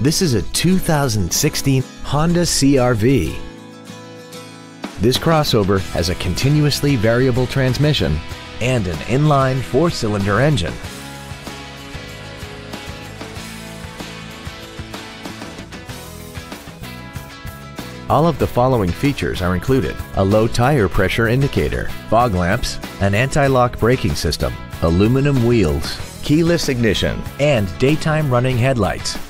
This is a 2016 Honda CRV. This crossover has a continuously variable transmission and an inline four-cylinder engine. All of the following features are included. A low tire pressure indicator, fog lamps, an anti-lock braking system, aluminum wheels, keyless ignition, and daytime running headlights.